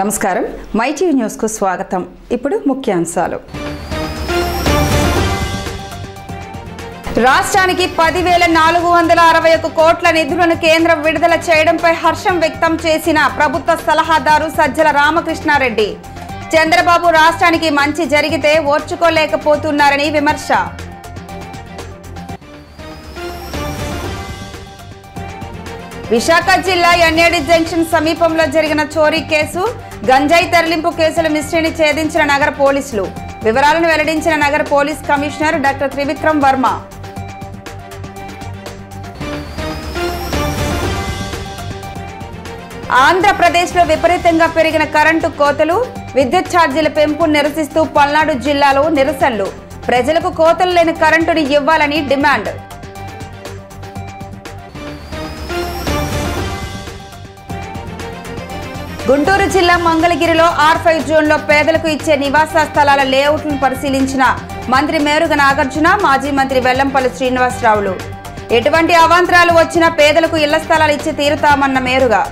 నమస్కారం మైటీవీ న్యూస్కు స్వాగతం ఇప్పుడు ముఖ్యాంశాలు రాష్ట్రానికి పదివేల నాలుగు వందల అరవై ఒక కోట్ల నిధులను కేంద్రం విడుదల చేయడంపై హర్షం వ్యక్తం చేసిన ప్రభుత్వ సలహాదారు సజ్జల రామకృష్ణారెడ్డి చంద్రబాబు రాష్ట్రానికి మంచి జరిగితే ఓర్చుకోలేకపోతున్నారని విమర్శ విశాఖ జిల్లా ఎన్ఏడి జంక్షన్ సమీపంలో జరిగిన చోరీ కేసు గంజాయి తరలింపు కేసుల మిస్త్రిని ఛేదించిన నగర పోలీసులు వివరాలను వెల్లడించిన నగర police commissioner doctor Trivikram Varma ఆంధ్రప్రదేశ్లో విపరీతంగా పెరిగిన కరెంటు కోతలు విద్యుత్ ఛార్జీల పెంపు నిరసిస్తూ పల్నాడు జిల్లాలో నిరసనలు ప్రజలకు కోతలు లేని కరెంటుని ఇవ్వాలని డిమాండ్ గుంటూరు జిల్లా మంగళగిరిలో ఆర్ ఫైవ్ జోన్లో పేదలకు ఇచ్చే నివాస స్థలాల లేఅవుట్ను పరిశీలించిన మంత్రి మేరుగ నాగార్జున మాజీ మంత్రి వెల్లంపల్లి శ్రీనివాసరావులు ఎటువంటి అవాంతరాలు వచ్చినా పేదలకు ఇళ్ల స్థలాలు ఇచ్చి తీరుతామన్న మేరుగా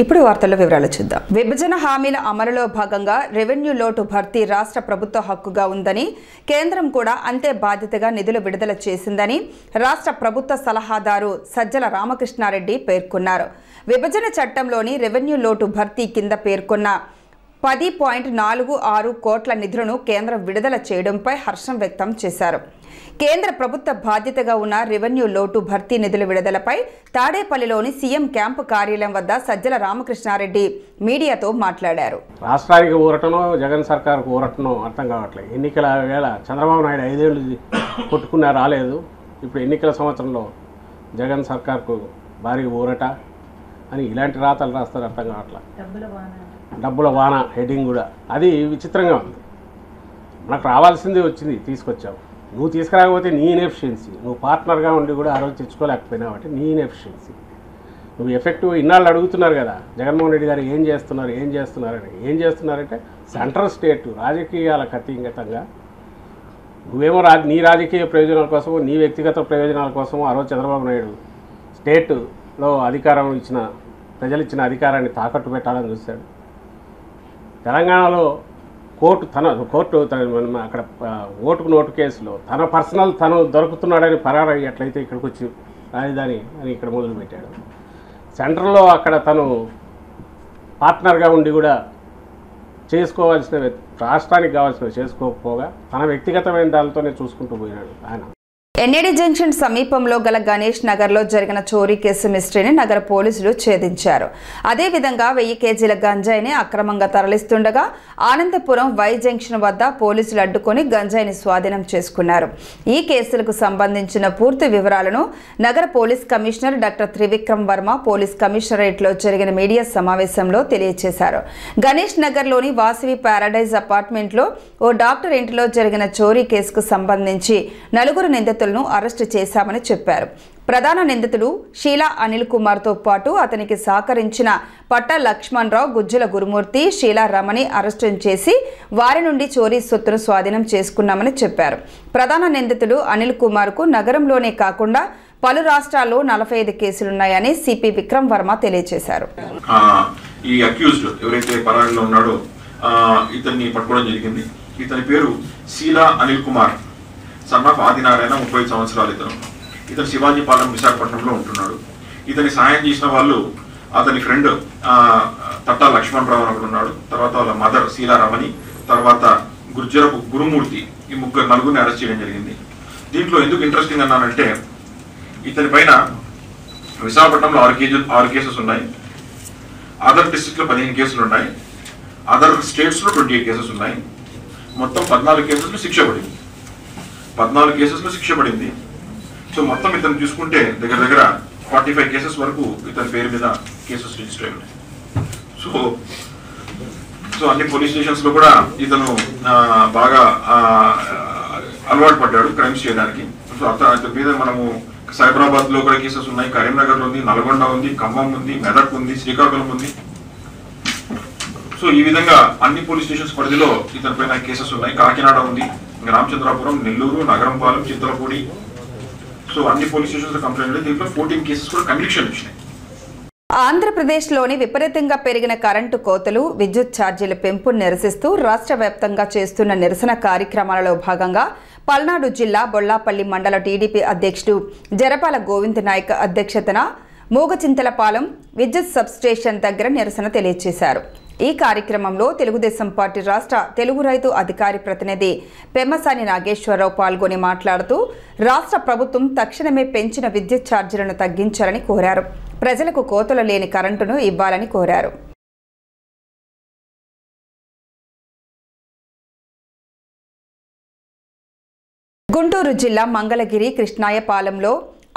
ఇప్పుడు వార్తల వివరాలు చూద్దాం విభజన హామీల అమలులో భాగంగా రెవెన్యూ లోటు భర్తీ రాష్ట్ర ప్రభుత్వ హక్కుగా ఉందని కేంద్రం కూడా అంతే బాధ్యతగా నిధులు విడుదల చేసిందని రాష్ట్ర ప్రభుత్వ సలహాదారు సజ్జల రామకృష్ణారెడ్డి పేర్కొన్నారు విభజన చట్టంలోని రెవెన్యూ లోటు భర్తీ కింద పేర్కొన్న పది పాయింట్ నాలుగు ఆరు కోట్ల నిధులను కేంద్రం విడుదల చేయడంపై హర్షం వ్యక్తం చేశారు కేంద్ర ప్రభుత్వ బాధ్యతగా ఉన్న రెవెన్యూ లోటు భర్తీ నిధుల విడుదలపై తాడేపల్లిలోని సీఎం క్యాంపు కార్యాలయం వద్ద సజ్జల రామకృష్ణారెడ్డి మీడియాతో మాట్లాడారు రాష్ట్రానికి ఊరటనో జగన్ సర్కార్కు ఊరటనో అర్థం కావట్లేదు ఎన్నికల వేళ చంద్రబాబు నాయుడు ఐదేళ్ళు కొట్టుకున్నా రాలేదు ఇప్పుడు ఎన్నికల సంవత్సరంలో జగన్ సర్కార్కు భారీ ఊరట అని ఇలాంటి రాతలు రాస్తారు అర్థం కావట్లేదు డబ్బుల వాన హెడ్డింగ్ కూడా అది విచిత్రంగా ఉంది మనకు రావాల్సిందే వచ్చింది తీసుకొచ్చాము నువ్వు తీసుకురాకపోతే నీ ఇన్ఎఫిషియన్సీ నువ్వు పార్ట్నర్గా ఉండి కూడా ఆ రోజు తెచ్చుకోలేకపోయినావు అంటే నీ ఇన్ఎఫిషియన్సీ నువ్వు ఎఫెక్టివ్ ఇన్నాళ్ళు అడుగుతున్నారు కదా జగన్మోహన్ రెడ్డి గారు ఏం చేస్తున్నారు ఏం చేస్తున్నారని ఏం చేస్తున్నారంటే సెంట్రల్ స్టేట్ రాజకీయాలకు అతీతంగా నువ్వేమో రా నీ రాజకీయ ప్రయోజనాల కోసము నీ వ్యక్తిగత ప్రయోజనాల కోసము ఆ రోజు చంద్రబాబు నాయుడు స్టేట్లో అధికారం ఇచ్చిన ప్రజలు ఇచ్చిన అధికారాన్ని తాకట్టు పెట్టాలని చూశాడు తెలంగాణలో కోర్టు తన కోర్టు తన అక్కడ ఓటుకు నోటు కేసులో తన పర్సనల్ తను దొరుకుతున్నాడని పరారయ్యి ఎట్లయితే ఇక్కడికి వచ్చి రాజధాని అని ఇక్కడ మొదలుపెట్టాడు సెంటర్లో అక్కడ తను పార్ట్నర్గా ఉండి కూడా చేసుకోవాల్సిన రాష్ట్రానికి కావాల్సినవి చేసుకోకపోగా తన వ్యక్తిగతమైన దానితోనే చూసుకుంటూ పోయినాడు ఆయన ఎన్ఏడి జంక్షన్ సమీపంలో గల గణేష్ నగర్లో జరిగిన చోరీ కేసు మిస్టరీని నగర పోలీసులు ఛేదించారు అదేవిధంగా వెయ్యి కేజీల గంజాయిని అక్రమంగా తరలిస్తుండగా ఆనందపురం వై జంక్షన్ వద్ద పోలీసులు అడ్డుకొని గంజాయిని స్వాధీనం చేసుకున్నారు ఈ కేసులకు సంబంధించిన పూర్తి వివరాలను నగర police commissioner doctor Trivikram Varma police లో జరిగిన మీడియా సమావేశంలో తెలియజేశారు గణేష్ నగర్లోని వాసవి పారాడైజ్ అపార్ట్మెంట్లో ఓ డాక్టర్ ఇంటిలో జరిగిన చోరీ కేసుకు సంబంధించి నలుగురు నిందితులు నిందితులను అరెస్టు చేశామని చెప్పారు ప్రధాన నిందితులు షీలా అనిల్ కుమార్తో పాటు అతనికి సహకరించిన పట్ట లక్ష్మణరావు గుజ్జుల గురుమూర్తి షీలా రమణి అరెస్టు చేసి వారి నుండి చోరీ సొత్తును స్వాధీనం చేసుకున్నామని చెప్పారు ప్రధాన నిందితులు అనిల్ కుమార్ కు నగరంలోనే కాకుండా పలు రాష్ట్రాల్లో నలభై ఐదు కేసులున్నాయని సిపి విక్రమ్ వర్మ తెలియజేశారు ఈ ఇతని పేరు శీలా అనిల్ కుమార్ సన్ ఆఫ్ ఆదినారాయణ ముప్పై సంవత్సరాలు ఇతను ఇతను శివాజీ పాలెం విశాఖపట్నంలో ఉంటున్నాడు ఇతని సాయం చేసిన వాళ్ళు అతని ఫ్రెండ్ తట్టా లక్ష్మణరావు అని ఉన్నాడు తర్వాత వాళ్ళ మదర్ శీలారామని తర్వాత గుర్జరపు గురుమూర్తి ఈ ముగ్గురు నలుగురిని అరెస్ట్ చేయడం జరిగింది దీంట్లో ఎందుకు ఇంట్రెస్టింగ్ అన్నానంటే ఇతని పైన విశాఖపట్నంలో ఆరు కేజీలు ఆరు కేసెస్ ఉన్నాయి అదర్ డిస్టిక్లో పదిహేను కేసులు ఉన్నాయి అదర్ స్టేట్స్లో ట్వంటీ ఎయిట్ కేసెస్ ఉన్నాయి మొత్తం పద్నాలుగు కేసులు శిక్ష పడింది పద్నాలుగు కేసెస్లో శిక్ష పడింది సో మొత్తం ఇతను చూసుకుంటే దగ్గర దగ్గర ఫార్టీ ఫైవ్ కేసెస్ వరకు ఇతని పేరు మీద కేసెస్ రిజిస్టర్ అయి సో సో అన్ని పోలీస్ స్టేషన్స్లో కూడా ఇతను బాగా అలవాటు పడ్డాడు క్రైమ్స్ చేయడానికి సో అతను అతని మీద మనము సైబరాబాద్లో కూడా కేసెస్ ఉన్నాయి కరీంనగర్లో ఉంది నల్గొండ ఉంది ఖమ్మం ఉంది మెదక్ ఉంది శ్రీకాకుళం ఉంది సో ఈ విధంగా అన్ని పోలీస్ స్టేషన్స్ పరిధిలో ఇతని పైన కేసెస్ ఉన్నాయి కాకినాడ ఉంది రామచంద్రాపురం నెల్లూరు నగరం పాలెం చిత్రపూడి సో అన్ని పోలీస్ స్టేషన్స్ కంప్లైంట్ దీంట్లో ఫోర్టీన్ కేసెస్ కూడా కన్విక్షన్ వచ్చినాయి ఆంధ్రప్రదేశ్లోని విపరీతంగా పెరిగిన కరెంటు కోతలు విద్యుత్ ఛార్జీల పెంపు నిరసిస్తూ రాష్ట్ర వ్యాప్తంగా చేస్తున్న నిరసన కార్యక్రమాలలో భాగంగా పల్నాడు జిల్లా బొల్లాపల్లి మండల టీడీపీ అధ్యక్షుడు జరపాల గోవింద్ నాయక్ అధ్యక్షతన మూగచింతలపాలెం విద్యుత్ సబ్స్టేషన్ దగ్గర నిరసన తెలియజేశారు ఈ కార్యక్రమంలో తెలుగుదేశం పార్టీ రాష్ట్ర తెలుగు రైతు అధికారి ప్రతినిధి పెమ్మసాని నాగేశ్వరరావు పాల్గొని మాట్లాడుతూ రాష్ట్ర ప్రభుత్వం తక్షణమే పెంచిన విద్యుత్ ఛార్జీలను తగ్గించాలని కోరారు ప్రజలకు కోతలు లేని కరెంటును ఇవ్వాలని కోరారు గుంటూరు జిల్లా మంగళగిరి కృష్ణాయపాలెంలో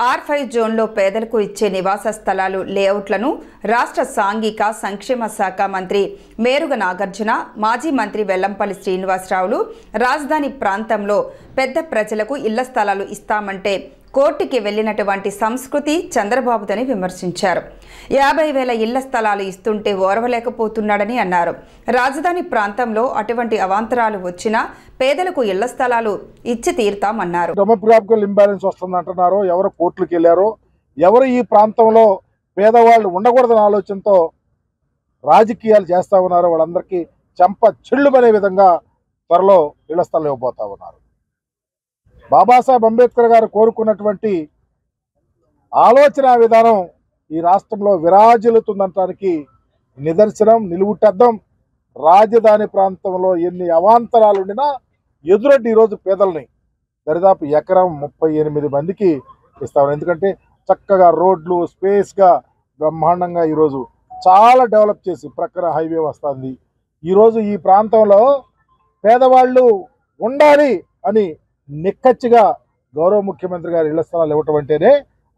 ఆర్ ఫైవ్ జోన్లో పేదలకు ఇచ్చే నివాస స్థలాలు లేఅవుట్లను రాష్ట్ర సాంఘిక సంక్షేమ శాఖ మంత్రి మేరుగ నాగార్జున మాజీ మంత్రి వెల్లంపల్లి శ్రీనివాసరావులు రాజధాని ప్రాంతంలో పెద్ద ప్రజలకు ఇళ్ల స్థలాలు ఇస్తామంటే కోర్టుకి వెళ్లినటువంటి సంస్కృతి చంద్రబాబుదని విమర్శించారు యాభై వేల ఇళ్ల స్థలాలు ఇస్తుంటే ఓర్వలేకపోతున్నాడని అన్నారు రాజధాని ప్రాంతంలో అటువంటి అవాంతరాలు వచ్చినా పేదలకు ఇళ్ల స్థలాలు ఇచ్చి తీరుతామన్నారు డెమోగ్రాఫికల్ ఇంబ్యాలెన్స్ అంటున్నారు ఎవరు కోర్టులకు వెళ్ళారు ఎవరు ఈ ప్రాంతంలో పేదవాళ్ళు ఉండకూడదని ఆలోచనతో రాజకీయాలు చేస్తా ఉన్నారు వాళ్ళందరికీ చెంప పడే విధంగా త్వరలో ఇళ్ల స్థలం ఇవ్వబోతా ఉన్నారు బాబాసాహెబ్ అంబేద్కర్ గారు కోరుకున్నటువంటి ఆలోచన విధానం ఈ రాష్ట్రంలో విరాజిల్లుతుందనటానికి నిదర్శనం నిలువుటద్దం రాజధాని ప్రాంతంలో ఎన్ని అవాంతరాలు ఉండినా ఎదురొడ్డి ఈరోజు పేదలని దరిదాపు ఎకరం ముప్పై ఎనిమిది మందికి ఇస్తామని ఎందుకంటే చక్కగా రోడ్లు స్పేస్గా బ్రహ్మాండంగా ఈరోజు చాలా డెవలప్ చేసి ప్రక్కన హైవే వస్తుంది ఈరోజు ఈ ప్రాంతంలో పేదవాళ్ళు ఉండాలి అని నిక్కచ్చిగా గౌరవ ముఖ్యమంత్రి గారు ఇళ్ల స్థలాలు ఇవ్వటం అంటేనే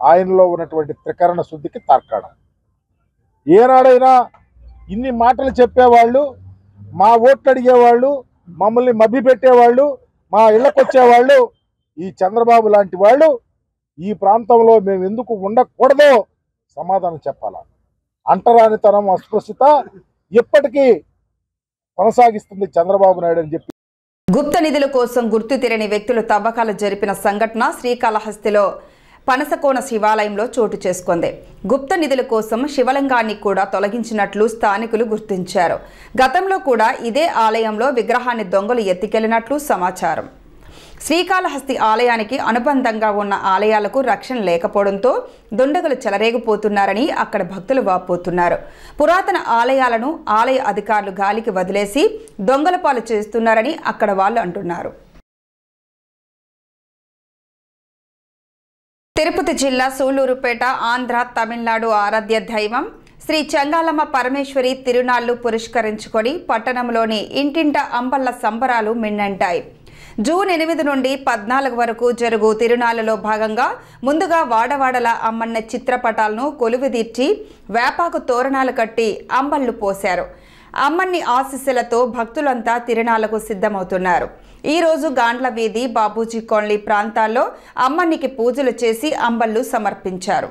ఆయనలో ఉన్నటువంటి త్రికరణ శుద్ధికి తార్కాణం ఏనాడైనా ఇన్ని మాటలు చెప్పేవాళ్ళు మా ఓట్లు అడిగేవాళ్ళు మమ్మల్ని మభ్య పెట్టేవాళ్ళు మా ఇళ్ళకు వచ్చేవాళ్ళు ఈ చంద్రబాబు లాంటి వాళ్ళు ఈ ప్రాంతంలో మేము ఎందుకు ఉండకూడదో సమాధానం చెప్పాలా అంటరానితనం అస్పృశ్యత ఎప్పటికీ కొనసాగిస్తుంది చంద్రబాబు నాయుడు అని చెప్పి గుప్త నిధుల కోసం గుర్తు తెరని వ్యక్తులు తవ్వకాలు జరిపిన సంఘటన శ్రీకాళహస్తిలో పనసకోన శివాలయంలో చోటు చేసుకుంది గుప్త నిధుల కోసం శివలింగాన్ని కూడా తొలగించినట్లు స్థానికులు గుర్తించారు గతంలో కూడా ఇదే ఆలయంలో విగ్రహాన్ని దొంగలు ఎత్తికెళ్లినట్లు సమాచారం శ్రీకాళహస్తి ఆలయానికి అనుబంధంగా ఉన్న ఆలయాలకు రక్షణ లేకపోవడంతో దుండగులు చెలరేగిపోతున్నారని అక్కడ భక్తులు వాపోతున్నారు పురాతన ఆలయాలను ఆలయ అధికారులు గాలికి వదిలేసి దొంగల పాలు చేస్తున్నారని అక్కడ వాళ్ళు అంటున్నారు తిరుపతి జిల్లా సూలూరుపేట ఆంధ్ర తమిళనాడు ఆరాధ్య దైవం శ్రీ చంగాలమ్మ పరమేశ్వరి తిరునాళ్లు పురస్కరించుకొని పట్టణంలోని ఇంటింట అంబళ్ళ సంబరాలు మిన్నంటాయి జూన్ ఎనిమిది నుండి పద్నాలుగు వరకు జరుగు తిరునాళ్లలో భాగంగా ముందుగా వాడవాడల అమ్మన్న చిత్రపటాలను కొలువుదీర్చి వేపాకు తోరణాలు కట్టి అంబళ్ళు పోశారు అమ్మన్ని ఆశీస్సులతో భక్తులంతా తిరునాళ్లకు సిద్ధమవుతున్నారు ఈరోజు గాండ్ల వీధి బాబూజీ కాలనీ ప్రాంతాల్లో అమ్మనికి పూజలు చేసి అంబళ్ళు సమర్పించారు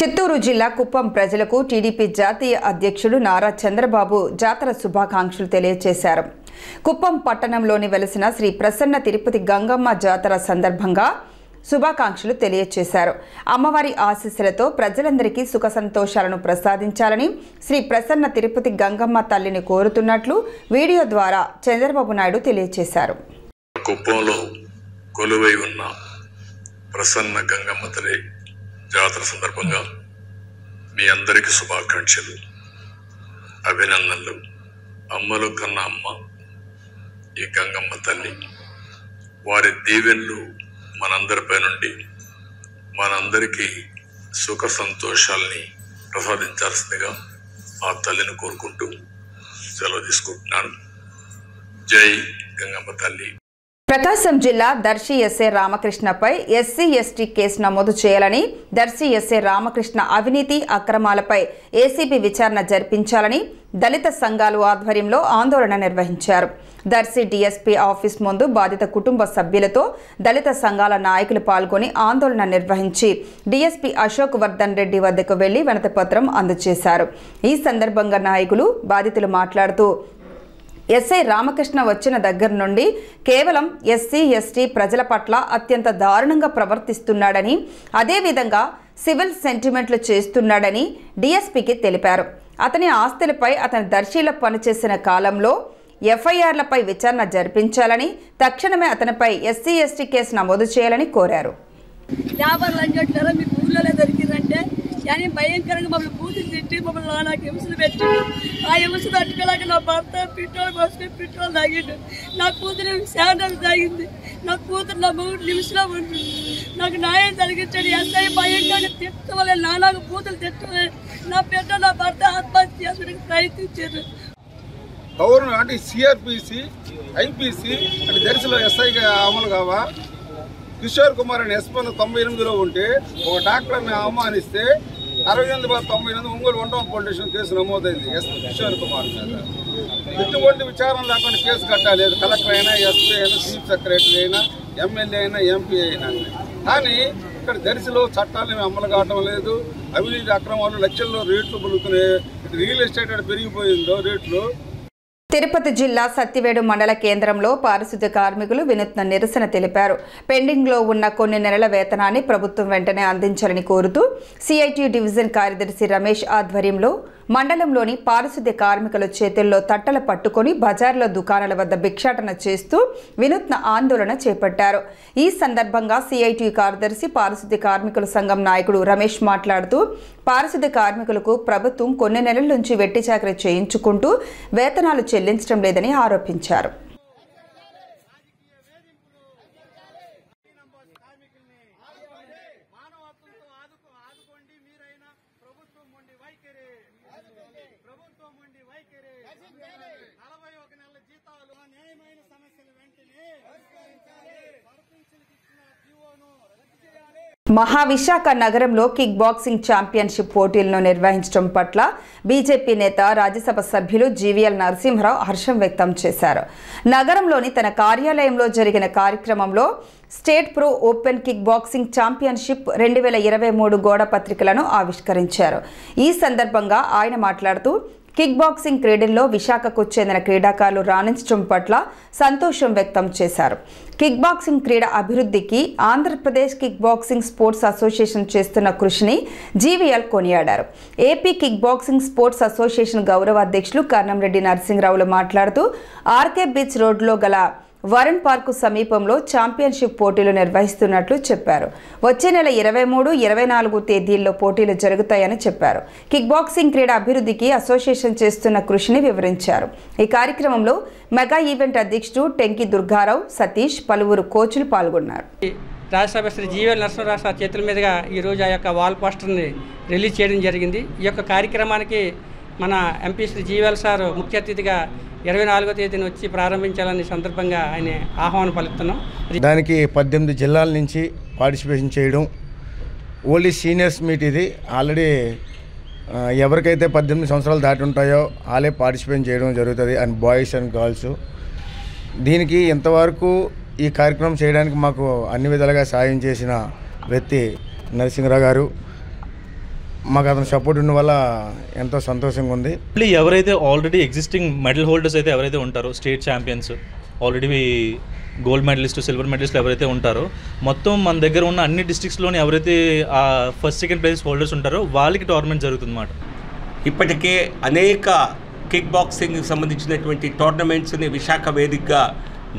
చిత్తూరు జిల్లా కుప్పం ప్రజలకు టీడీపీ జాతీయ అధ్యక్షుడు నారా చంద్రబాబు జాతర శుభాకాంక్షలు తెలియజేశారు కుప్పం పట్టణంలోని వెలసిన శ్రీ ప్రసన్న తిరుపతి గంగమ్మ జాతర సందర్భంగా శుభాకాంక్షలు తెలియజేశారు అమ్మవారి ఆశీస్సులతో ప్రజలందరికీ సుఖ సంతోషాలను ప్రసాదించాలని శ్రీ ప్రసన్న తిరుపతి గంగమ్మ తల్లిని కోరుతున్నట్లు వీడియో ద్వారా చంద్రబాబు నాయుడు తెలియజేశారు కుప్పంలో కొలువై ఉన్న ప్రసన్న గంగమ్మ తల్లి జాతర సందర్భంగా మీ అందరికీ శుభాకాంక్షలు అభినందనలు అమ్మలు కన్న అమ్మ ఈ గంగమ్మ తల్లి వారి దీవెన్లు మనందరిపై నుండి మనందరికీ సుఖ సంతోషాలని ప్రసాదించాల్సిందిగా ఆ తల్లిని కోరుకుంటూ సెలవు తీసుకుంటున్నాను జై గంగమ్మ తల్లి ప్రకాశం జిల్లా దర్శి ఎస్ఏ రామకృష్ణపై ఎస్సీ ఎస్టీ కేసు నమోదు చేయాలని దర్శి ఎస్ఏ రామకృష్ణ అవినీతి అక్రమాలపై ఏసీబీ విచారణ జరిపించాలని దళిత సంఘాలు ఆధ్వర్యంలో ఆందోళన నిర్వహించారు దర్శి డీఎస్పీ ఆఫీస్ ముందు బాధిత కుటుంబ సభ్యులతో దళిత సంఘాల నాయకులు పాల్గొని ఆందోళన నిర్వహించి డీఎస్పీ అశోక్ వర్ధన్ రెడ్డి వద్దకు వెళ్లి పత్రం అందజేశారు ఈ సందర్భంగా నాయకులు బాధితులు మాట్లాడుతూ ఎస్ఐ రామకృష్ణ వచ్చిన దగ్గర నుండి కేవలం ఎస్సీ ఎస్టీ ప్రజల పట్ల అత్యంత దారుణంగా ప్రవర్తిస్తున్నాడని అదేవిధంగా సివిల్ సెంటిమెంట్లు చేస్తున్నాడని డీఎస్పీకి తెలిపారు అతని ఆస్తులపై అతని దర్శీల పనిచేసిన కాలంలో ఎఫ్ఐఆర్లపై విచారణ జరిపించాలని తక్షణమే అతనిపై ఎస్సీ ఎస్టీ కేసు నమోదు చేయాలని కోరారు కానీ భయంకరంగా మమ్మల్ని పూజ తిట్టి మమ్మల్ని నాకు హింసలు పెట్టి ఆ హింస తట్టుకోలేక నా భర్త పెట్రోల్ పోసుకొని పెట్రోల్ తాగిండు నా కూతురు శాండల్ తాగింది నా కూతురు నా మూడు నిమిషంలో ఉంటుంది నాకు న్యాయం తగ్గించండి ఎస్ఐ భయంకరంగా తిట్టవలే నా నాకు పూతలు తిట్టవలే నా పెట్ట నా భర్త ఆత్మహత్య చేసుకోవడానికి ప్రయత్నించారు గవర్నమెంట్ అంటే సిఆర్పిసి ఐపీసీ అంటే దర్శలో ఎస్ఐగా అమలు కావా కిషోర్ కుమార్ అని ఎస్పన్ తొంభై ఎనిమిదిలో ఉంటే ఒక డాక్టర్ని అవమానిస్తే అరవై ఎనిమిది బాధ తొంభై ఎనిమిది ఒంగోలు వన్ ఫౌండేషన్ కేసు నమోదైంది ఎస్ కిషోర్ కుమార్ మీద ఎటువంటి విచారం లేకుండా కేసు కట్టాలి కలెక్టర్ అయినా ఎస్పీ అయినా చీఫ్ సెక్రటరీ అయినా ఎమ్మెల్యే అయినా ఎంపీ అయినా కానీ ఇక్కడ దర్శిలో చట్టాలు అమలు కావటం లేదు అవినీతి అక్రమాలు లక్షల్లో రేట్లు పలుకునే రియల్ ఎస్టేట్ పెరిగిపోయిందో రేట్లు తిరుపతి జిల్లా సత్తివేడు మండల కేంద్రంలో పారిశుద్ధ్య కార్మికులు వినూత్న నిరసన తెలిపారు పెండింగ్లో ఉన్న కొన్ని నెలల వేతనాన్ని ప్రభుత్వం వెంటనే అందించాలని కోరుతూ సిఐటి డివిజన్ కార్యదర్శి రమేష్ ఆధ్వర్యంలో మండలంలోని పారిశుద్ధ్య కార్మికుల చేతుల్లో తట్టలు పట్టుకొని బజార్ల దుకాణాల వద్ద భిక్షాటన చేస్తూ వినూత్న ఆందోళన చేపట్టారు ఈ సందర్భంగా సిఐటి కార్యదర్శి పారిశుద్ధ్య కార్మికుల సంఘం నాయకుడు రమేష్ మాట్లాడుతూ పారిశుద్ధ్య కార్మికులకు ప్రభుత్వం కొన్ని నెలల నుంచి వెట్టి చేయించుకుంటూ వేతనాలు చెల్లించడం లేదని ఆరోపించారు మహావిశాఖ నగరంలో కిక్ బాక్సింగ్ ఛాంపియన్షిప్ పోటీలను నిర్వహించడం పట్ల బీజేపీ నేత రాజ్యసభ సభ్యులు జీవీఎల్ నరసింహరావు హర్షం వ్యక్తం చేశారు నగరంలోని తన కార్యాలయంలో జరిగిన కార్యక్రమంలో state pro open kick boxing championship రెండు వేల ఇరవై మూడు గోడ పత్రికలను ఆవిష్కరించారు ఈ సందర్భంగా ఆయన మాట్లాడుతూ కిక్ బాక్సింగ్ క్రీడల్లో విశాఖకు చెందిన క్రీడాకారులు రాణించడం పట్ల సంతోషం వ్యక్తం చేశారు కిక్ బాక్సింగ్ క్రీడ అభివృద్ధికి Andhra Pradesh kick boxing sports association చేస్తున్న కృషిని జీవీఎల్ కొనియాడారు AP kick boxing sports association గౌరవ అధ్యక్షులు కర్ణంరెడ్డి నరసింహరావులు మాట్లాడుతూ ఆర్కే బీచ్ రోడ్లో గల వరుణ్ పార్కు సమీపంలో ఛాంపియన్షిప్ పోటీలు నిర్వహిస్తున్నట్లు చెప్పారు వచ్చే నెల ఇరవై మూడు ఇరవై నాలుగు తేదీల్లో పోటీలు జరుగుతాయని చెప్పారు కిక్ బాక్సింగ్ క్రీడ అభివృద్ధికి అసోసియేషన్ చేస్తున్న కృషిని వివరించారు ఈ కార్యక్రమంలో మెగా ఈవెంట్ అధ్యక్షుడు టెంకి దుర్గారావు సతీష్ పలువురు కోచ్లు పాల్గొన్నారు రాజ్యసభ శ్రీ జీవల్ నరసింహరాజ చేతుల మీదుగా ఈరోజు ఆ యొక్క వాల్ పోస్టర్ని రిలీజ్ చేయడం జరిగింది ఈ యొక్క కార్యక్రమానికి మన ఎంపీ శ్రీ జీవల్ సార్ ముఖ్య అతిథిగా ఇరవై నాలుగో తేదీన వచ్చి ప్రారంభించాలని సందర్భంగా ఆయన ఆహ్వానం పలుకుతున్నాం దానికి పద్దెనిమిది జిల్లాల నుంచి పార్టిసిపేషన్ చేయడం ఓన్లీ సీనియర్స్ మీట్ ఇది ఆల్రెడీ ఎవరికైతే పద్దెనిమిది సంవత్సరాలు దాటి ఉంటాయో వాళ్ళే పార్టిసిపేట్ చేయడం జరుగుతుంది అండ్ బాయ్స్ అండ్ గర్ల్స్ దీనికి ఇంతవరకు ఈ కార్యక్రమం చేయడానికి మాకు అన్ని విధాలుగా సాయం చేసిన వ్యక్తి నరసింహరావు గారు మాకు అతను సపోర్ట్ ఉన్న వల్ల ఎంతో సంతోషంగా ఉంది మళ్ళీ ఎవరైతే ఆల్రెడీ ఎగ్జిస్టింగ్ మెడల్ హోల్డర్స్ అయితే ఎవరైతే ఉంటారో state champions already gold medallist silver medallist ఎవరైతే ఉంటారో మొత్తం మన దగ్గర ఉన్న అన్ని డిస్ట్రిక్ట్స్లోని ఎవరైతే ఆ ఫస్ట్ సెకండ్ ప్లేస్ హోల్డర్స్ ఉంటారో వాళ్ళకి టోర్నమెంట్ జరుగుతుందన్నమాట ఇప్పటికే అనేక కిక్ బాక్సింగ్కి సంబంధించినటువంటి టోర్నమెంట్స్ని విశాఖ వేదికగా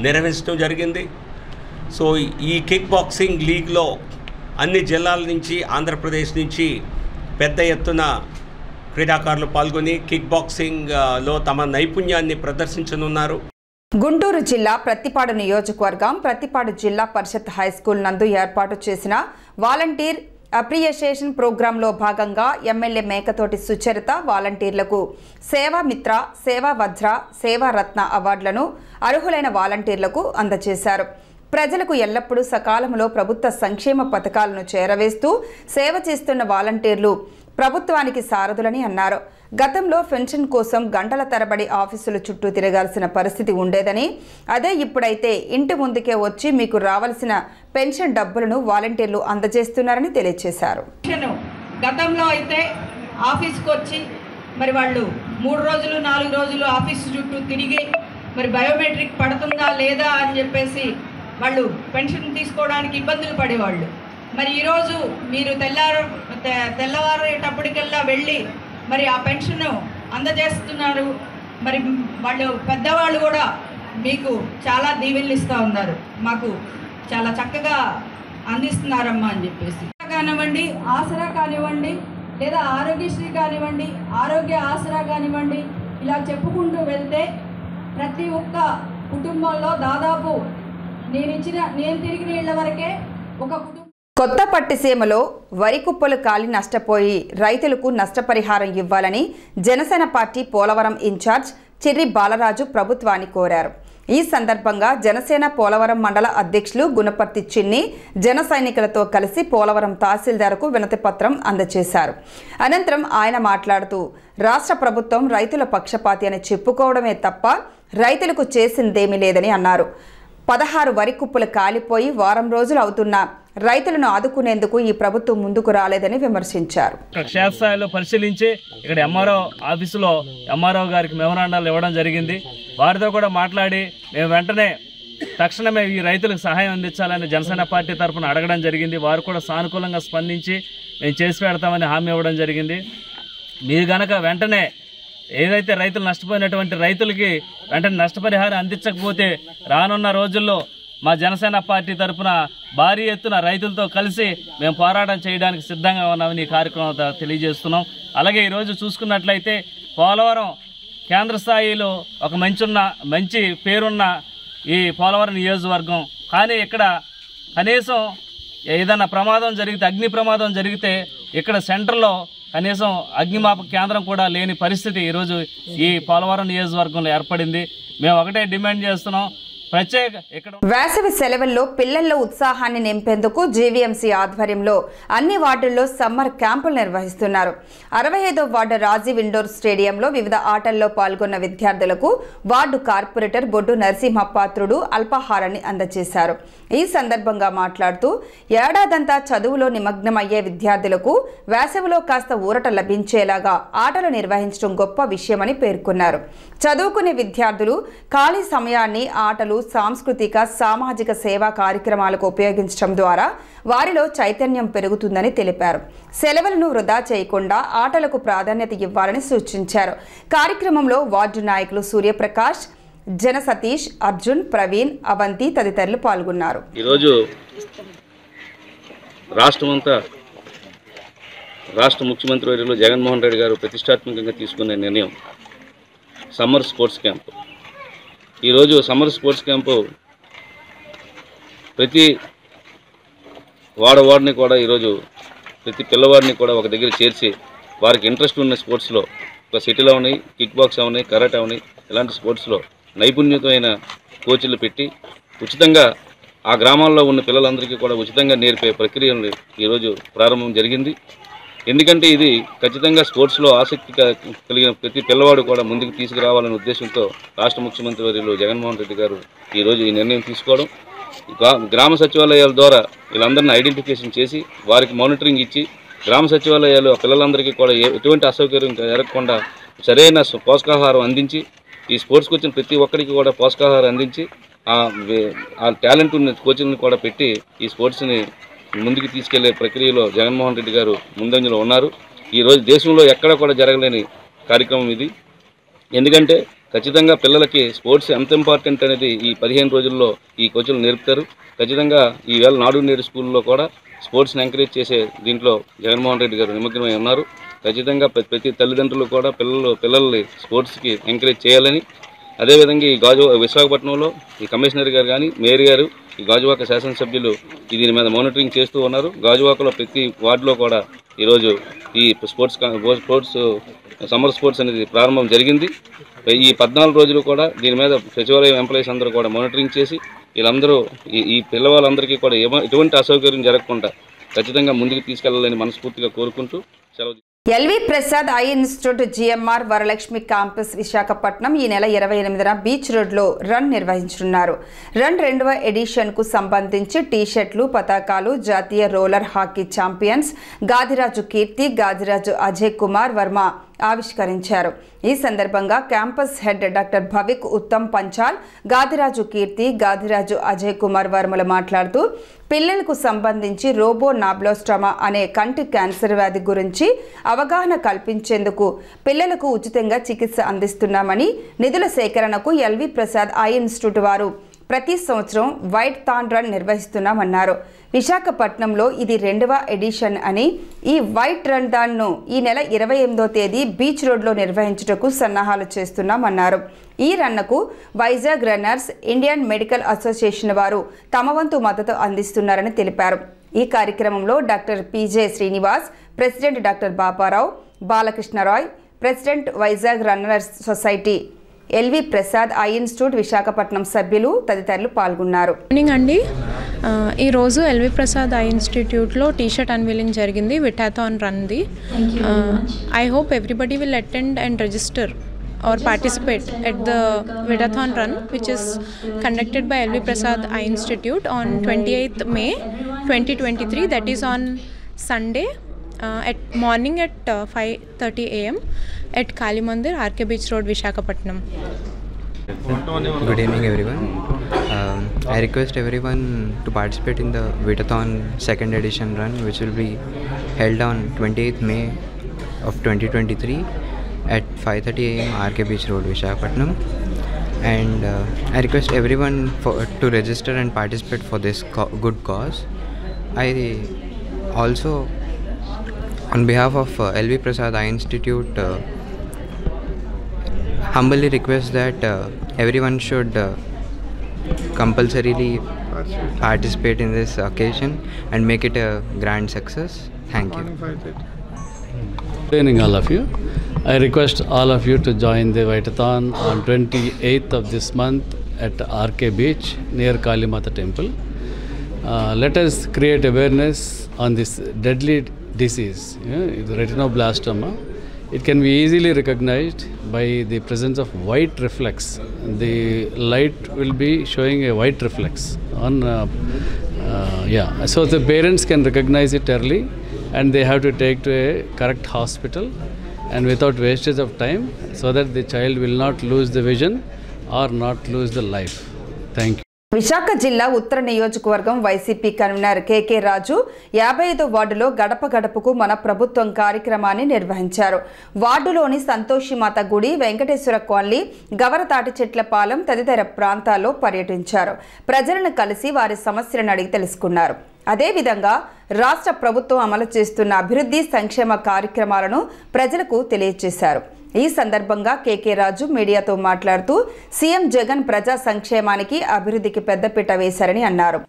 నిర్వహించడం జరిగింది సో ఈ కిక్ బాక్సింగ్ లీగ్లో అన్ని జిల్లాల నుంచి ఆంధ్రప్రదేశ్ నుంచి పెద్ద ఎత్తున క్రీడాకారులు పాల్గొని కిక్ బాక్సింగ్లో uh, తమ నైపుణ్యాన్ని ప్రదర్శించనున్నారు గుంటూరు జిల్లా ప్రత్తిపాడు నియోజకవర్గం ప్రతిపాడు జిల్లా పరిషత్ హై స్కూల్ నందు ఏర్పాటు చేసిన వాలంటీర్ అప్రియేషన్ ప్రోగ్రాంలో భాగంగా ఎమ్మెల్యే మేకతోటి సుచరిత వాలంటీర్లకు సేవామిత్ర సేవా వజ్ర సేవారత్న అవార్డులను అర్హులైన వాలంటీర్లకు అందజేశారు ప్రజలకు ఎల్లప్పుడూ సకాలంలో ప్రభుత్వ సంక్షేమ పథకాలను చేరవేస్తూ సేవ చేస్తున్న వాలంటీర్లు ప్రభుత్వానికి సారథులని అన్నారు గతంలో పెన్షన్ కోసం గంటల తరబడి ఆఫీసుల చుట్టూ తిరగాల్సిన పరిస్థితి ఉండేదని అదే ఇప్పుడైతే ఇంటి ముందుకే వచ్చి మీకు రావాల్సిన పెన్షన్ డబ్బులను వాలంటీర్లు అందజేస్తున్నారని తెలియజేశారు గతంలో అయితే ఆఫీస్కి వచ్చి మరి వాళ్ళు మూడు రోజులు నాలుగు రోజులు ఆఫీస్ చుట్టూ తిరిగి మరి బయోమెట్రిక్ పడుతుందా లేదా అని చెప్పేసి వాళ్ళు పెన్షన్ తీసుకోవడానికి ఇబ్బందులు పడేవాళ్ళు మరి ఈరోజు మీరు తెల్లారు తెల్లవారేటప్పటికల్లా వెళ్ళి మరి ఆ పెన్షన్ అందజేస్తున్నారు మరి వాళ్ళు పెద్దవాళ్ళు కూడా మీకు చాలా దీవెనలు ఇస్తూ ఉన్నారు మాకు చాలా చక్కగా అందిస్తున్నారమ్మా అని చెప్పేసి కానివ్వండి ఆసరా కానివ్వండి లేదా ఆరోగ్యశ్రీ కానివ్వండి ఆరోగ్య ఆసరా కానివ్వండి ఇలా చెప్పుకుంటూ వెళ్తే ప్రతి ఒక్క కుటుంబంలో దాదాపు కొత్త పట్టిసీమలో వరి కుప్పలు కాలి నష్టపోయి రైతులకు నష్టపరిహారం ఇవ్వాలని జనసేన పార్టీ పోలవరం ఇన్ఛార్జ్ చెర్రి బాలరాజు ప్రభుత్వాన్ని కోరారు ఈ సందర్భంగా జనసేన పోలవరం మండల అధ్యక్షులు గుణపర్తి చిన్ని జన సైనికులతో కలిసి పోలవరం తహసీల్దార్కు వినతిపత్రం అందజేశారు అనంతరం ఆయన మాట్లాడుతూ రాష్ట్ర ప్రభుత్వం రైతుల పక్షపాతి అని చెప్పుకోవడమే తప్ప రైతులకు చేసిందేమీ లేదని అన్నారు పదహారు వరి కుప్పలు కాలిపోయి వారం రోజులు అవుతున్నా రైతులను ఆదుకునేందుకు ఈ ప్రభుత్వం ముందుకు రాలేదని విమర్శించారు క్షేత్రస్థాయిలో పరిశీలించి ఇక్కడ ఎంఆర్ఓ ఆఫీసులో ఎంఆర్ఓ గారికి మెమరాండాలు ఇవ్వడం జరిగింది వారితో కూడా మాట్లాడి మేము వెంటనే తక్షణమే ఈ రైతులకు సహాయం అందించాలని జనసేన పార్టీ తరఫున అడగడం జరిగింది వారు కూడా సానుకూలంగా స్పందించి మేము చేసి పెడతామని హామీ ఇవ్వడం జరిగింది మీరు గనక వెంటనే ఏదైతే రైతులు నష్టపోయినటువంటి రైతులకి వెంటనే నష్టపరిహారం అందించకపోతే రానున్న రోజుల్లో మా జనసేన పార్టీ తరఫున భారీ ఎత్తున రైతులతో కలిసి మేము పోరాటం చేయడానికి సిద్ధంగా ఉన్నామని ఈ కార్యక్రమం తెలియజేస్తున్నాం అలాగే ఈరోజు చూసుకున్నట్లయితే పోలవరం కేంద్ర స్థాయిలో ఒక మంచున్న మంచి పేరున్న ఈ పోలవరం నియోజకవర్గం కానీ ఇక్కడ కనీసం ఏదైనా ప్రమాదం జరిగితే అగ్ని ప్రమాదం జరిగితే ఇక్కడ సెంటర్లో కనీసం అగ్నిమాపక కేంద్రం కూడా లేని పరిస్థితి ఈరోజు ఈ పోలవరం నియోజకవర్గంలో ఏర్పడింది మేము ఒకటే డిమాండ్ చేస్తున్నాం వేసవి సెలవుల్లో పిల్లల్లో ఉత్సాహాన్ని నింపేందుకు జీవీఎంసీ ఆధ్వర్యంలో అన్ని వార్డుల్లో సమ్మర్ క్యాంపులు నిర్వహిస్తున్నారు అరవై ఐదో వార్డు రాజీవ్ ఇండోర్ స్టేడియంలో వివిధ ఆటల్లో పాల్గొన్న విద్యార్థులకు వార్డు కార్పొరేటర్ బొడ్డు నరసింహపాత్రుడు అల్పాహారాన్ని అందజేశారు ఈ సందర్భంగా మాట్లాడుతూ ఏడాదంతా చదువులో నిమగ్నమయ్యే విద్యార్థులకు వేసవిలో కాస్త ఊరట లభించేలాగా ఆటలు నిర్వహించడం గొప్ప విషయమని పేర్కొన్నారు చదువుకునే విద్యార్థులు ఖాళీ సమయాన్ని ఆటలు సాంస్కృతిక సామాజిక సేవా కార్యక్రమాలకు ఉపయోగించడం ద్వారా వారిలో చైతన్యం పెరుగుతుందని తెలిపారు సెలవులను వృధా చేయకుండా ఆటలకు ప్రాధాన్యత ఇవ్వాలని సూచించారు కార్యక్రమంలో వార్డు నాయకులు సూర్యప్రకాష్ జన సతీష్ అర్జున్ ప్రవీణ్ అవంతి తదితరులు పాల్గొన్నారు ఈరోజు రాష్ట్రమంతా రాష్ట్ర ముఖ్యమంత్రి జగన్మోహన్ రెడ్డి గారు ప్రతిష్టాత్మకంగా తీసుకునే నిర్ణయం సమ్మర్ స్పోర్ట్స్ క్యాంపు ఈరోజు సమ్మర్ స్పోర్ట్స్ క్యాంపు ప్రతి వాడవాడిని కూడా ఈరోజు ప్రతి పిల్లవాడిని కూడా ఒక దగ్గర చేర్చి వారికి ఇంట్రెస్ట్ ఉన్న స్పోర్ట్స్లో ఒక సిటీలో ఉన్నాయి కిక్ బాక్స్ అవునాయి కరాటే అవునాయి ఇలాంటి స్పోర్ట్స్లో నైపుణ్యతమైన కోచ్లు పెట్టి ఉచితంగా ఆ గ్రామాల్లో ఉన్న పిల్లలందరికీ కూడా ఉచితంగా నేర్పే ప్రక్రియను ఈరోజు ప్రారంభం జరిగింది ఎందుకంటే ఇది ఖచ్చితంగా స్పోర్ట్స్లో ఆసక్తి కలిగిన ప్రతి పిల్లవాడు కూడా ముందుకు తీసుకురావాలనే ఉద్దేశంతో రాష్ట్ర ముఖ్యమంత్రి వర్యులు జగన్మోహన్ రెడ్డి గారు ఈరోజు ఈ నిర్ణయం తీసుకోవడం గ్రామ సచివాలయాల ద్వారా వీళ్ళందరినీ ఐడెంటిఫికేషన్ చేసి వారికి మానిటరింగ్ ఇచ్చి గ్రామ సచివాలయాలు పిల్లలందరికీ కూడా ఎటువంటి అసౌకర్యం జరగకుండా సరైన పోషకాహారం అందించి ఈ స్పోర్ట్స్కి వచ్చిన ప్రతి ఒక్కరికి కూడా పోషకాహారం అందించి ఆ టాలెంట్ ఉన్న కోచింగ్ని కూడా పెట్టి ఈ స్పోర్ట్స్ని ముందుకు తీసుకెళ్లే ప్రక్రియలో జగన్మోహన్ రెడ్డి గారు ముందంజలో ఉన్నారు ఈరోజు దేశంలో ఎక్కడ కూడా జరగలేని కార్యక్రమం ఇది ఎందుకంటే ఖచ్చితంగా పిల్లలకి స్పోర్ట్స్ ఎంత ఇంపార్టెంట్ అనేది ఈ పదిహేను రోజుల్లో ఈ కోచ్లు నేర్పుతారు ఖచ్చితంగా ఈవేళ నాడు నేడు స్కూల్లో కూడా స్పోర్ట్స్ని ఎంకరేజ్ చేసే దీంట్లో జగన్మోహన్ రెడ్డి గారు నిమగ్నమై ఉన్నారు ఖచ్చితంగా ప్రతి తల్లిదండ్రులు కూడా పిల్లలు పిల్లల్ని స్పోర్ట్స్కి ఎంకరేజ్ చేయాలని అదేవిధంగా ఈ గాజు విశాఖపట్నంలో ఈ కమిషనర్ గారు కానీ మేయర్ గారు ఈ గాజువాక శాసనసభ్యులు దీని మీద మానిటరింగ్ చేస్తూ ఉన్నారు గాజువాకలో ప్రతి వార్డులో కూడా ఈరోజు ఈ స్పోర్ట్స్ స్పోర్ట్స్ సమ్మర్ స్పోర్ట్స్ అనేది ప్రారంభం జరిగింది ఈ పద్నాలుగు రోజులు కూడా దీని మీద సచివాలయం ఎంప్లాయీస్ అందరూ కూడా మానిటరింగ్ చేసి వీళ్ళందరూ ఈ ఈ పిల్లవాళ్ళందరికీ కూడా ఎటువంటి అసౌకర్యం జరగకుండా ఖచ్చితంగా ముందుకు తీసుకెళ్లాలని మనస్ఫూర్తిగా కోరుకుంటూ సెలవు LV Prasad eye institute GMR Varalakshmi campus Visakhapatnam ఈ నెల ఇరవై ఎనిమిదిన బీచ్ రోడ్లో రన్ నిర్వహించనున్నారు రన్ రెండవ ఎడిషన్కు సంబంధించి టీషర్ట్లు పతాకాలు జాతీయ roller hockey champions Gadiraju Keerthi Gadiraju Ajay Kumar Varma ఆవిష్కరించారు ఈ సందర్భంగా campus head doctor Bhavik Uttam Panchal Gadiraju Keerthi Gadiraju Ajay Kumar వర్మలు మాట్లాడుతూ పిల్లలకు సంబంధించి రోబో నాబ్లోస్టమా అనే కంటి క్యాన్సర్ వ్యాధి గురించి అవగాహన కల్పించేందుకు పిల్లలకు ఉచితంగా చికిత్స అందిస్తున్నామని నిధుల సేకరణకు ఎల్వి ప్రసాద్ ఐ ఇన్స్టిట్యూట్ వారు ప్రతి సంవత్సరం వైట్ థాన్ రన్ నిర్వహిస్తున్నామన్నారు విశాఖపట్నంలో ఇది రెండవ ఎడిషన్ అని ఈ వైట్ దాన్ను ఈ నెల ఇరవై ఎనిమిదో తేదీ బీచ్ రోడ్లో నిర్వహించుటకు సన్నాహాలు చేస్తున్నామన్నారు ఈ రన్నకు Vizag runners Indian medical association వారు తమ వంతు మద్దతు అందిస్తున్నారని తెలిపారు ఈ కార్యక్రమంలో doctor PJ Srinivas president doctor Baparao Balakrishnarai president Vizag runners society LV Prasad eye institute Visakhapatnam సభ్యులు తదితరులు పాల్గొన్నారు మార్నింగ్ అండి ఈరోజు ఎల్వి ప్రసాద్ ఐ ఇన్స్టిట్యూట్లో టీషర్ట్ షర్ట్ జరిగింది Vitathon రన్ది I hope everybody will attend and register or participate at the Vitathon run which is conducted by LV Prasad eye institute on twenty eighth May twenty twenty three that is on Sunday at morning at five thirty AM At Kali Mandir, RK Beach Road, Visakhapatnam. Good evening everyone. Um, I request everyone to participate in the Vitathon 2nd edition run, which will be held on 28th May of 2023 at 5:30 AM RK Beach Road, Visakhapatnam. And uh, I request everyone to register and participate for this good cause. I also, on behalf of uh, LV Prasad Eye Institute, uh, humbly request that uh, everyone should uh, compulsorily participate in this occasion and make it a grand success. Thank you. Good evening, all of you. I request all of you to join the Vaitathon on 28th of this month at RK Beach near Kalimata Temple. Uh, let us create awareness on this deadly disease, yeah, retinoblastoma it can be easily recognized by the presence of white reflex. The light will be showing a white reflex on, uh, uh, yeah. So the parents can recognize it early and they have to take to a correct hospital and without wastage of time so that the child will not lose the vision or not lose the life. Thank you. Visakha జిల్లా ఉత్తర నియోజకవర్గం YCP convener కేకే రాజు యాభై ఐదో వార్డులో గడప గడపకు మన ప్రభుత్వం కార్యక్రమాన్ని నిర్వహించారు వార్డులోని సంతోషిమాత గుడి వెంకటేశ్వర కాలనీ గవరతాటి చెట్ల పాలెం తదితర ప్రాంతాల్లో పర్యటించారు ప్రజలను కలిసి వారి సమస్యలను అడిగి తెలుసుకున్నారు అదేవిధంగా రాష్ట్ర ప్రభుత్వం అమలు చేస్తున్న అభివృద్ధి సంక్షేమ కార్యక్రమాలను ప్రజలకు తెలియజేశారు ఈ సందర్భంగా కేకే రాజు మీడియాతో మాట్లాడుతూ సీఎం జగన్ ప్రజా సంక్షేమానికి అభివృద్ధికి పెద్దపీట వేశారని అన్నారు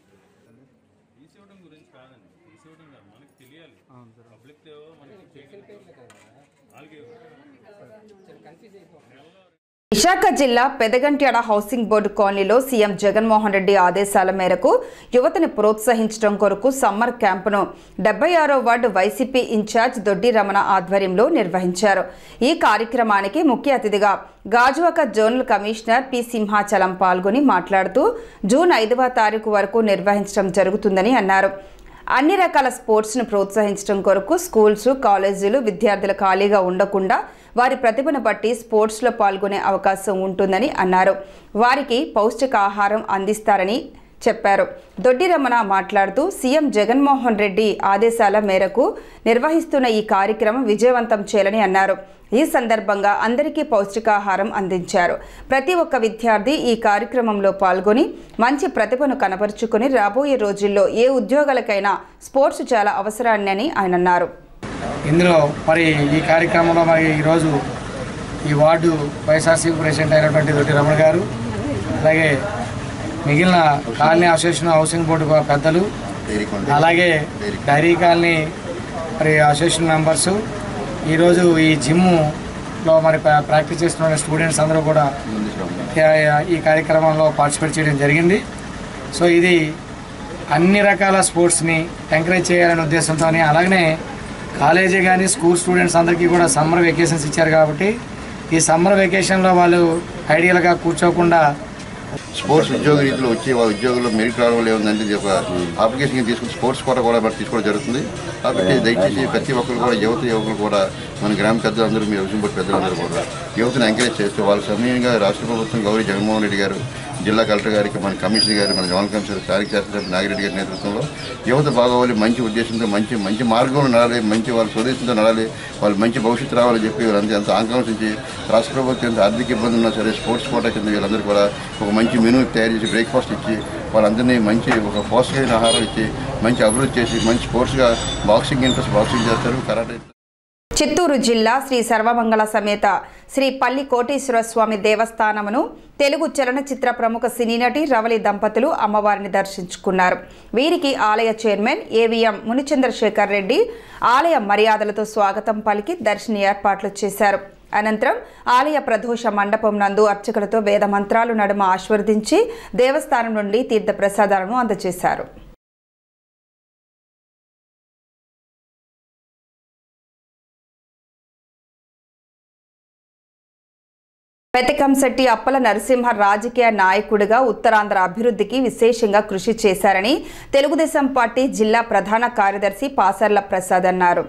విశాఖ జిల్లా పెదగంట్యాడ హౌసింగ్ బోర్డు కాలనీలో సీఎం జగన్మోహన్ రెడ్డి ఆదేశాల మేరకు యువతని ప్రోత్సహించడం కొరకు సమ్మర్ క్యాంపును డెబ్బై ఆరో ward YCP incharge Doddi Ramana ఆధ్వర్యంలో నిర్వహించారు ఈ కార్యక్రమానికి ముఖ్య అతిథిగా Gajuwaka zonal commissioner P Simhachalam పాల్గొని మాట్లాడుతూ జూన్ ఐదవ తారీఖు వరకు నిర్వహించడం జరుగుతుందని అన్నారు అన్ని రకాల స్పోర్ట్స్ను ప్రోత్సహించడం కొరకు స్కూల్స్ కాలేజీలు విద్యార్థులు ఖాళీగా ఉండకుండా వారి ప్రతిభను బట్టి స్పోర్ట్స్లో పాల్గొనే అవకాశం ఉంటుందని అన్నారు వారికి పౌష్టికాహారం అందిస్తారని చెప్పారు దొడ్డి రమణ మాట్లాడుతూ సీఎం జగన్మోహన్ రెడ్డి ఆదేశాల మేరకు నిర్వహిస్తున్న ఈ కార్యక్రమం విజయవంతం చేయాలని అన్నారు ఈ సందర్భంగా అందరికీ పౌష్టికాహారం అందించారు ప్రతి ఒక్క విద్యార్థి ఈ కార్యక్రమంలో పాల్గొని మంచి ప్రతిభను కనపరుచుకుని రాబోయే రోజుల్లో ఏ ఉద్యోగాలకైనా స్పోర్ట్స్ చాలా అవసరాన్ని ఆయన అన్నారు ఇందులో మరి ఈ కార్యక్రమంలో మరి ఈరోజు ఈ వార్డు వైఎస్ఆర్సీ ప్రెసిడెంట్ అయినటువంటి దొట్టి రమణ గారు అలాగే మిగిలిన కాలనీ అసోసియేషన్ హౌసింగ్ బోర్డు పెద్దలు అలాగే డైరీ కాలనీ మరి అసోసియేషన్ మెంబర్స్ ఈరోజు ఈ జిమ్లో మరి ప్రాక్టీస్ చేస్తున్న స్టూడెంట్స్ అందరూ కూడా ఈ కార్యక్రమంలో పార్టిసిపేట్ చేయడం జరిగింది సో ఇది అన్ని రకాల స్పోర్ట్స్ని ఎంకరేజ్ చేయాలనే ఉద్దేశంతో అలాగనే కాలేజీ కానీ స్కూల్ స్టూడెంట్స్ అందరికీ కూడా సమ్మర్ వెకేషన్స్ ఇచ్చారు కాబట్టి ఈ సమ్మర్ వెకేషన్లో వాళ్ళు ఐడియల్గా కూర్చోకుండా స్పోర్ట్స్ ఉద్యోగ రీతిలో వాళ్ళ ఉద్యోగులు మెరిట్ రావడం లేదంటే ఇది ఒక అప్లికేషన్ తీసుకుని స్పోర్ట్స్ కోట కూడా మరి తీసుకోవడం జరుగుతుంది కాబట్టి దయచేసి ప్రతి ఒక్కరు కూడా యువత యువకులు కూడా మన గ్రామ పెద్దలందరూ మీ రుజుంబట్టి పెద్దలందరూ కూడా యువతను ఎంకరేజ్ చేస్తూ వాళ్ళ సమయంగా రాష్ట్ర ప్రభుత్వం గౌరీ జగన్మోహన్ రెడ్డి గారు జిల్లా కలెక్టర్ గారికి మన కమిషనర్ గారి మన జవాన్ కమిషనర్ కార్యశాస్త్ర నాగిరెడ్డి గారి నేతృత్వంలో యువత బాగోవాలి మంచి ఉద్దేశంతో మంచి మంచి మార్గంలో నడాలి మంచి వాళ్ళ స్వదేశంతో నడాలి వాళ్ళు మంచి భవిష్యత్తు రావాలని చెప్పి వీళ్ళంతా ఎంత ఆకాంక్షించి రాష్ట్ర ప్రభుత్వం ఆర్థిక ఇబ్బంది ఉన్నా సరే స్పోర్ట్స్ కోటా కింద వీళ్ళందరూ కూడా ఒక మంచి మెనూ తయారు చేసి బ్రేక్ఫాస్ట్ ఇచ్చి వాళ్ళందరినీ మంచి ఒక పోషకమైన ఆహారం ఇచ్చి మంచి అభివృద్ధి చేసి మంచి స్పోర్ట్స్గా బాక్సింగ్ ఇంట్రెస్ట్ బాక్సింగ్ చేస్తారు కరాటే చిత్తూరు జిల్లా శ్రీ సర్వమంగళ సమేత శ్రీ పల్లి కోటేశ్వర స్వామి దేవస్థానమును తెలుగు చలనచిత్ర ప్రముఖ సినీ నటి రవలి దంపతులు అమ్మవారిని దర్శించుకున్నారు వీరికి ఆలయ చైర్మన్ ఏవిఎం మునిచంద్రశేఖర్ రెడ్డి ఆలయ మర్యాదలతో స్వాగతం పలికి దర్శన ఏర్పాట్లు చేశారు అనంతరం ఆలయ ప్రదోష మండపం నందు అర్చకులతో వేద మంత్రాలు నడుమ ఆశీర్వదించి దేవస్థానం నుండి తీర్థ ప్రసాదాలను అందజేశారు పెతకంశెట్టి అప్పల నరసింహ రాజకీయ నాయకుడిగా ఉత్తరాంధ్ర అభివృద్ధికి విశేషంగా కృషి చేశారని తెలుగుదేశం పార్టీ జిల్లా ప్రధాన కార్యదర్శి పాసర్ల ప్రసాద్ అన్నారు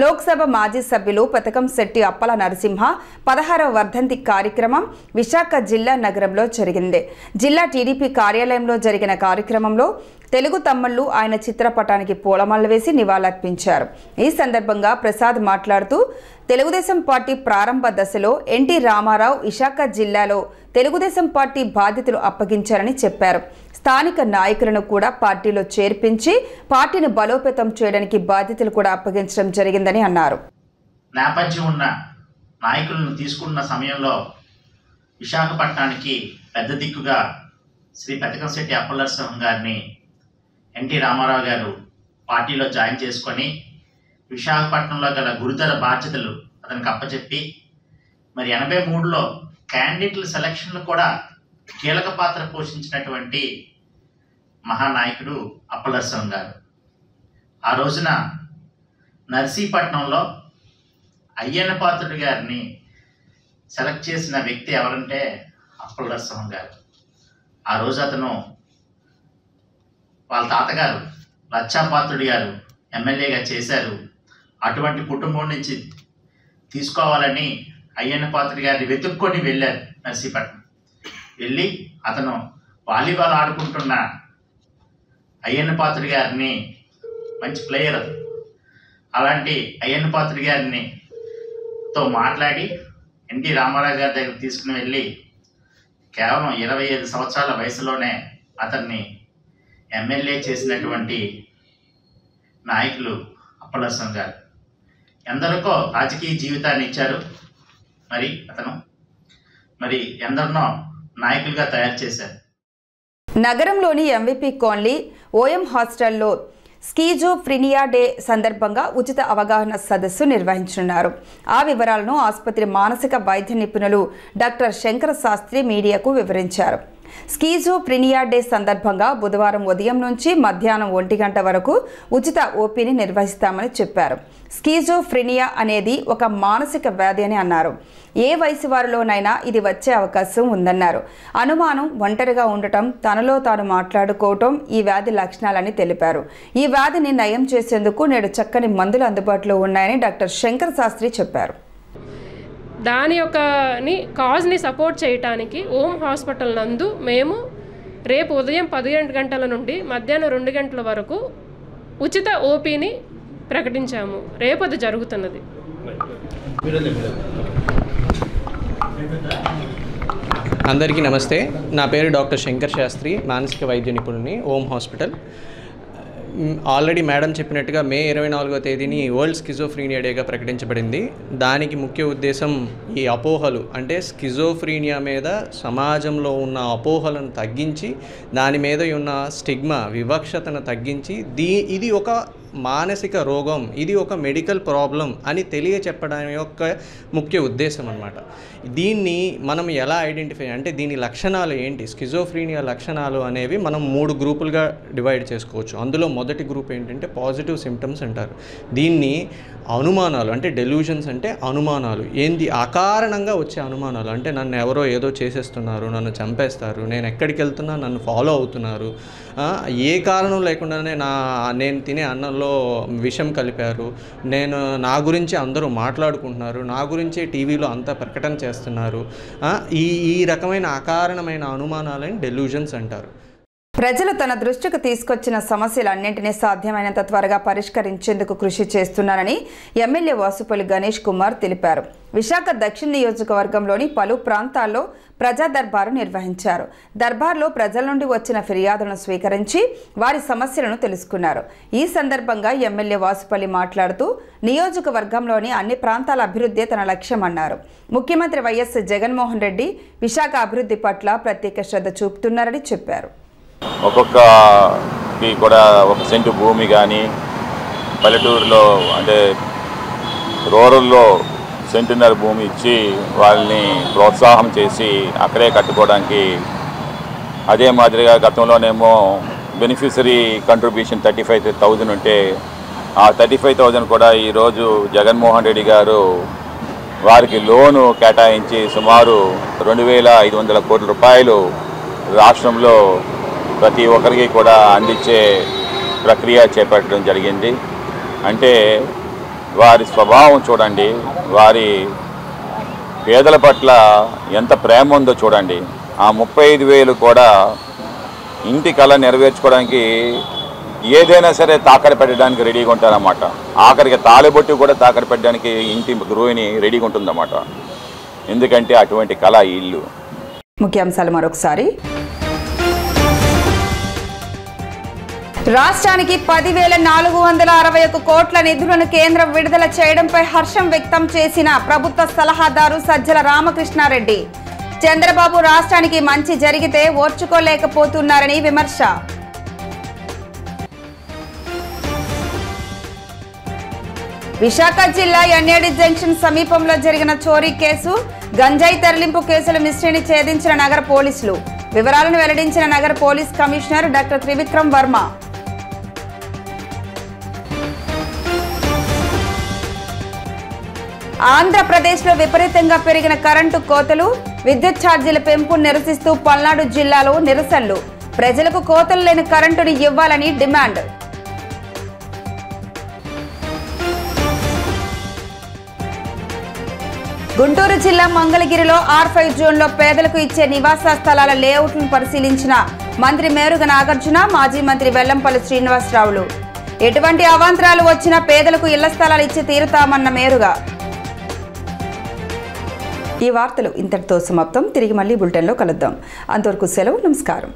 లోక్సభ మాజీ సభ్యులు పెతకంశెట్టి అప్పల నరసింహ పదహారవ వర్ధంతి కార్యక్రమం విశాఖ జిల్లా నగరంలో జరిగింది జిల్లా టీడీపీ కార్యాలయంలో జరిగిన కార్యక్రమంలో తెలుగు తమ్ముళ్లు ఆయన చిత్రపటానికి పూలమాలలు వేసి నివాళులర్పించారు ఈ సందర్భంగా ప్రసాద్ మాట్లాడుతూ తెలుగుదేశం పార్టీ ప్రారంభ దశలో ఎన్టీ రామారావు విశాఖ జిల్లాలో తెలుగుదేశం పార్టీ బాధ్యతలు అప్పగించారని చెప్పారు స్థానిక నాయకులను కూడా పార్టీలో చేర్పించి పార్టీని బలోపేతం చేయడానికి బాధ్యతలు కూడా అప్పగించడం జరిగిందని అన్నారు నేపథ్యం ఉన్న నాయకులను తీసుకున్న సమయంలో విశాఖపట్నానికి పెద్ద దిక్కుగా శ్రీ పెతకంశెట్టి అప్పలనరసింహం గారిని ఎన్టీ రామారావు గారు పార్టీలో జాయిన్ చేసుకొని విశాఖపట్నంలో గల గురుతర బాధ్యతలు అతనికి అప్పచెప్పి మరి ఎనభై మూడులో క్యాండిడేట్ల సెలక్షన్లు కూడా కీలక పాత్ర పోషించినటువంటి మహానాయకుడు అప్పలస్వామి గారు ఆ రోజున నర్సీపట్నంలో అయ్యన్న పాత్రుడు గారిని సెలెక్ట్ చేసిన వ్యక్తి ఎవరంటే అప్పలస్వామి గారు ఆ రోజు అతను వాళ్ళ తాతగారు లచ్చాపాత్రుడి గారు ఎమ్మెల్యేగా చేశారు అటువంటి కుటుంబం నుంచి తీసుకోవాలని అయ్యన్న పాత్రుడి గారిని వెతుక్కొని వెళ్ళారు నర్సీపట్నం వెళ్ళి అతను వాలీబాల్ ఆడుకుంటున్న అయ్యన్న పాత్రుడి గారిని మంచి ప్లేయర్ అది అలాంటి అయ్యన్న పాత్రుడి గారిని తో మాట్లాడి ఎన్టీ రామారావు గారి దగ్గర తీసుకుని వెళ్ళి కేవలం ఇరవై ఐదు సంవత్సరాల వయసులోనే అతన్ని ఎమ్మెల్యే చేసినటువంటి నాయకులు అప్పలసం గారు ఎందరికో రాజకీయ జీవితాన్ని ఇచ్చారు మరి అతను మరి ఎందరినో నాయకులుగా తయారు చేశారు నగరంలోని ఎంవిపి కాలనీ ఓఎం హాస్టల్లో స్కీజో ఫ్రినియా డే సందర్భంగా ఉచిత అవగాహన సదస్సు నిర్వహించనున్నారు ఆ వివరాలను ఆసుపత్రి మానసిక వైద్య నిపుణులు డాక్టర్ శంకర శాస్త్రి మీడియాకు వివరించారు స్కీజో ప్రినియా డే సందర్భంగా బుధవారం ఉదయం నుంచి మధ్యాహ్నం ఒంటి గంట వరకు ఉచిత ఓపీని నిర్వహిస్తామని చెప్పారు స్కీజో ఫ్రినియా అనేది ఒక మానసిక వ్యాధి అని అన్నారు ఏ వయసు వారిలోనైనా ఇది వచ్చే అవకాశం ఉందన్నారు అనుమానం ఒంటరిగా ఉండటం తనలో తాను మాట్లాడుకోవటం ఈ వ్యాధి లక్షణాలని తెలిపారు ఈ వ్యాధిని నయం చేసేందుకు నేడు చక్కని మందులు అందుబాటులో ఉన్నాయని డాక్టర్ శంకర్ శాస్త్రి చెప్పారు దాని యొక్కని కాజ్ని సపోర్ట్ చేయటానికి ఓం హాస్పిటల్ నందు మేము రేపు ఉదయం పదిహేను గంటల నుండి మధ్యాహ్నం రెండు గంటల వరకు ఉచిత ఓపీని ప్రకటించాము రేపు అది జరుగుతున్నది అందరికీ నమస్తే నా పేరు డాక్టర్ శంకర్ శాస్త్రి మానసిక వైద్య నిపుణుని ఓం హాస్పిటల్ ఆల్రెడీ మేడం చెప్పినట్టుగా మే ఇరవై నాలుగో తేదీని వరల్డ్ స్కిజోఫ్రీనియా డేగా ప్రకటించబడింది దానికి ముఖ్య ఉద్దేశం ఈ అపోహలు అంటే స్కిజోఫ్రీనియా మీద సమాజంలో ఉన్న అపోహలను తగ్గించి దాని మీద ఉన్న స్టిగ్మా వివక్షతను తగ్గించి దీ ఇది ఒక మానసిక రోగం ఇది ఒక మెడికల్ ప్రాబ్లం అని తెలియచెప్పడం యొక్క ముఖ్య ఉద్దేశం అనమాట దీన్ని మనం ఎలా ఐడెంటిఫై అంటే దీని లక్షణాలు ఏంటి స్కిజోఫ్రీనియా లక్షణాలు అనేవి మనం మూడు గ్రూపులుగా డివైడ్ చేసుకోవచ్చు అందులో మొదటి గ్రూప్ ఏంటంటే పాజిటివ్ సిమ్టమ్స్ అంటారు దీన్ని అనుమానాలు అంటే డెల్యూషన్స్ అంటే అనుమానాలు ఏంది అకారణంగా వచ్చే అనుమానాలు అంటే నన్ను ఎవరో ఏదో చేసేస్తున్నారు నన్ను చంపేస్తారు నేను ఎక్కడికి వెళ్తున్నా నన్ను ఫాలో అవుతున్నారు ఏ కారణం లేకుండానే నా నేను తినే అన్నంలో విషం కలిపారు నేను నా గురించి అందరూ మాట్లాడుకుంటున్నారు నా గురించే టీవీలో అంత ప్రకటన చేస్తున్నారు ఈ ఈ రకమైన అకారణమైన అనుమానాలని డెల్యూషన్స్ అంటారు ప్రజలు తన దృష్టికి తీసుకొచ్చిన సమస్యలన్నింటినీ సాధ్యమైనంత త్వరగా పరిష్కరించేందుకు కృషి చేస్తున్నారని ఎమ్మెల్యే వాసుపల్లి గణేష్ కుమార్ తెలిపారు విశాఖ దక్షిణ నియోజకవర్గంలోని పలు ప్రాంతాల్లో ప్రజా దర్బారు నిర్వహించారు దర్బార్లో ప్రజల నుండి వచ్చిన ఫిర్యాదులను స్వీకరించి వారి సమస్యలను తెలుసుకున్నారు ఈ సందర్భంగా ఎమ్మెల్యే వాసుపల్లి మాట్లాడుతూ నియోజకవర్గంలోని అన్ని ప్రాంతాల అభివృద్ధి తన లక్ష్యమన్నారు ముఖ్యమంత్రి వైఎస్ జగన్మోహన్ రెడ్డి విశాఖ అభివృద్ధి పట్ల ప్రత్యేక శ్రద్ధ చూపుతున్నారని చెప్పారు ఒక్కొక్కకి కూడా ఒక సెంటు భూమి కానీ పల్లెటూరులో అంటే రూరల్లో సెంటున్నర భూమి ఇచ్చి వాళ్ళని ప్రోత్సాహం చేసి అక్కడే కట్టుకోవడానికి అదే మాదిరిగా గతంలోనేమో beneficiary contribution thirty five thousand ఉంటే ఆ థర్టీ ఫైవ్ థౌజండ్ కూడా ఈరోజు జగన్మోహన్ రెడ్డి గారు వారికి లోను కేటాయించి సుమారు రెండు వేల ఐదు వందల కోట్ల రూపాయలు రాష్ట్రంలో ప్రతి ఒక్కరికి కూడా అందించే ప్రక్రియ చేపట్టడం జరిగింది అంటే వారి స్వభావం చూడండి వారి పేదల పట్ల ఎంత ప్రేమ ఉందో చూడండి ఆ ముప్పై ఐదు వేలు కూడా ఇంటి కళ నెరవేర్చుకోవడానికి ఏదైనా సరే తాకరి పెట్టడానికి రెడీగా ఉంటారన్నమాట ఆఖరికి తాళిబొట్టి కూడా తాకరి పెట్టడానికి ఇంటి గురువుని రెడీగా ఉంటుందన్నమాట ఎందుకంటే అటువంటి కళ ఇల్లు ముఖ్యాంశాలు మరొకసారి రాష్ట్రానికి పదివేల నాలుగు వందల అరవై ఒక కోట్ల నిధులను కేంద్రం విడుదల చేయడంపై హర్షం వ్యక్తం చేసిన ప్రభుత్వ సలహాదారు సజ్జల రామకృష్ణారెడ్డి చంద్రబాబు రాష్ట్రానికి మంచి జరిగితే ఓర్చుకోలేకపోతున్నారని విమర్శ విశాఖ జిల్లా ఎన్ఏడి జంక్షన్ సమీపంలో జరిగిన చోరీ కేసు గంజాయి తరలింపు కేసుల మిస్త్రీని ఛేదించిన నగర పోలీసులు వివరాలను వెల్లడించిన నగర police commissioner doctor Trivikram Varma ఆంధ్రప్రదేశ్లో విపరీతంగా పెరిగిన కరెంటు కోతలు విద్యుత్ ఛార్జీల పెంపు నిరసిస్తూ పల్నాడు జిల్లాలో నిరసనలు ప్రజలకు కోతలు లేని కరెంటుని ఇవ్వాలని డిమాండ్ గుంటూరు జిల్లా మంగళగిరిలో ఆర్ ఫైవ్ జోన్లో పేదలకు ఇచ్చే నివాస స్థలాల ను పరిశీలించిన మంత్రి మేరుగ నాగార్జున మాజీ మంత్రి వెల్లంపల్లి శ్రీనివాసరావులు ఎటువంటి అవాంతరాలు వచ్చినా పేదలకు ఇళ్ల స్థలాలు ఇచ్చి తీరుతామన్న మేరుగా ఈ వార్తలు ఇంతటితో సమాప్తం తిరిగి మళ్ళీ బులెటిన్లో కలుద్దాం అంతవరకు సెలవు నమస్కారం